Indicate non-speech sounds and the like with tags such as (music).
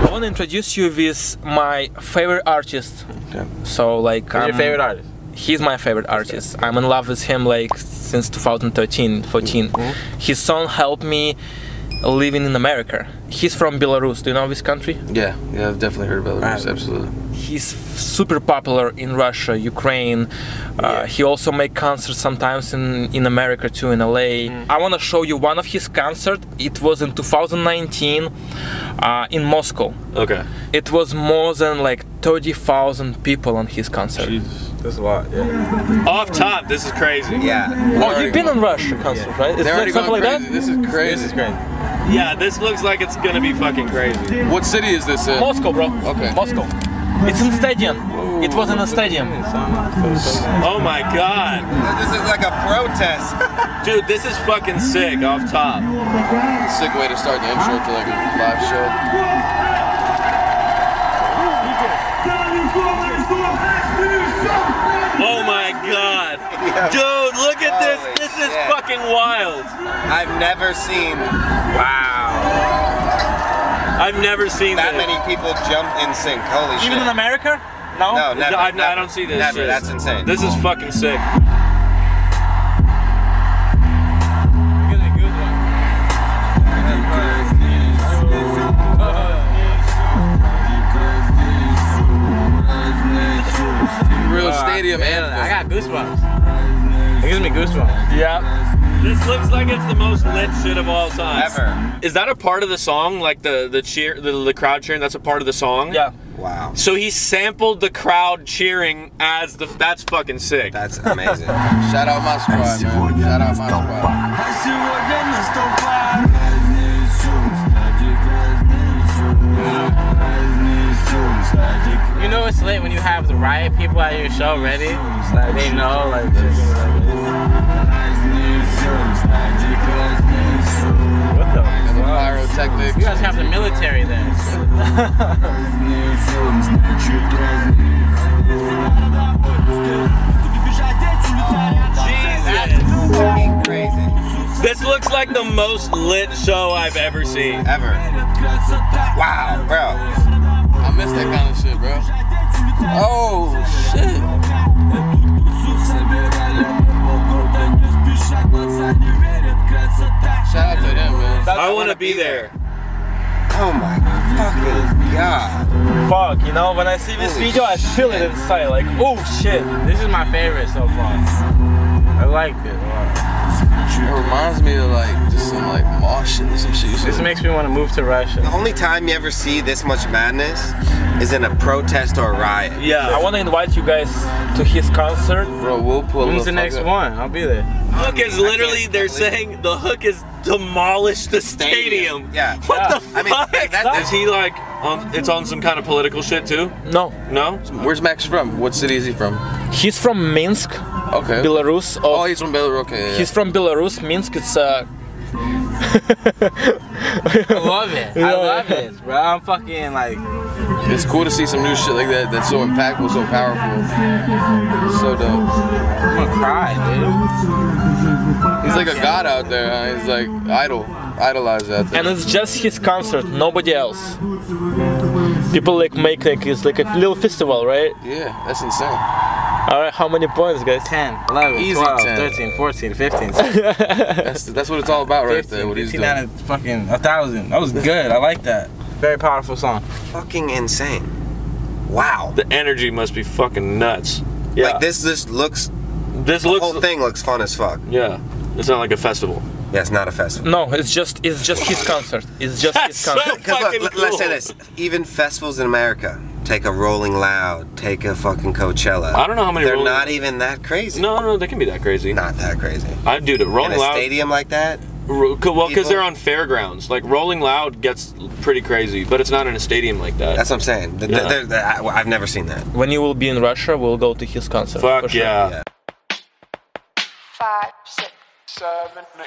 I want to introduce you with my favorite artist. Okay. So like, Who's your favorite artist? He's my favorite artist. I'm in love with him like since 2013, 14. Mm-hmm. His song helped me living in America. He's from Belarus. Do you know this country? Yeah, yeah, I've definitely heard about Belarus. Right. Absolutely. He's super popular in Russia, Ukraine. Uh, he also make concerts sometimes in, in America too, in LA. I want to show you one of his concerts. It was in 2019 uh, in Moscow. Okay. It was more than like 30,000 people on his concert. Jesus. That's a lot, yeah. Off top, this is crazy. Yeah. Oh, you've been on Russia concert, right? It's They're like already something going like that? This is crazy. This is great. Yeah, this looks like it's gonna be fucking crazy. What city is this in? Moscow, bro. Okay. Moscow. It's in stadium. It was in a stadium. Oh my god. This is like a protest. (laughs) Dude, this is fucking sick off top. Sick way to start the intro to like a live show. Oh my god. Dude, look at this. Is shit. fucking wild. I've never seen wow I've never seen that this. many people jump in sync. Holy shit! Even in America? No? no, never, I, I never, don't see this. Never. shit. That's insane. This is fucking sick. Yeah. This looks like it's the most lit shit of all time. Ever. Is that a part of the song? Like the the cheer, the, the crowd cheering? That's a part of the song. Yeah. Wow. So he sampled the crowd cheering as the. That's fucking sick. That's amazing. (laughs) Shout out my squad, man. Shout out my squad. You know it's late when you have the riot people at your show ready. They know, like just. What the? And the pyrotechnics. You guys have the military then. That's fucking crazy. This looks like the most lit show I've ever seen. Ever. Wow, bro. I miss that kind of shit, bro. Oh shit. Shout out to them, man. I want to be there. Oh my fucking god. Fuck, you know, when I see this video, I feel it inside. Like, oh shit. This is my favorite so far. I like it. a lot. It reminds me of like just some like mosh shit or some shit. This makes me want to move to Russia. The only time you ever see this much madness is in a protest or a riot. Yeah, I want to invite you guys to his concert. Bro, we'll pull When's the next up. one? I'll be there. Hook is literally they're saying the hook is demolished the stadium. Yeah. What Yeah. the fuck? I mean, that- is he like on? It's on some kind of political shit too. No, No. Where's Max from? What city is he from? he's from Minsk, Okay. Belarus. Of, Oh, he's from Belarus. Okay. Yeah. he's from Belarus. Minsk, it's uh, I love it. I love it, bro. I'm fucking like. It's cool to see some new shit like that that's so impactful, so powerful. So dope. I'm gonna cry, dude. He's like a god out there. Huh? He's like idol, idolized out there. and it's just his concert, nobody else. People like make like it's like a little festival, right? yeah, that's insane. All right, how many points, guys? 10, 11, Easy 12, 10. 13, 14, 15, (laughs) That's that's what it's all about right there. What he's 15 doing. out of fucking a thousand. That was good. I like that. Very powerful song. Fucking insane. Wow. The energy must be fucking nuts. Yeah. Like this just looks This the looks. whole thing looks fun as fuck. Yeah. It's not like a festival. Yeah, it's not a festival. No, it's just it's just his concert. It's just That's his concert. Because fucking look, cool. let's say this. Even festivals in America, take a Rolling Loud, take a fucking Coachella. I don't know how many They're Rolling- not even that crazy. No, no, they can be that crazy. Not that crazy. I do the Rolling In Rolling a Loud. stadium like that, Well, because they're on fairgrounds. Like Rolling Loud gets pretty crazy, but it's not in a stadium like that. that's what I'm saying. Th- th- Yeah. they're- they're- I- I've never seen that. When you will be in Russia, we'll go to his concert. Fuck for sure. yeah. Yeah. five, six, seven, eight.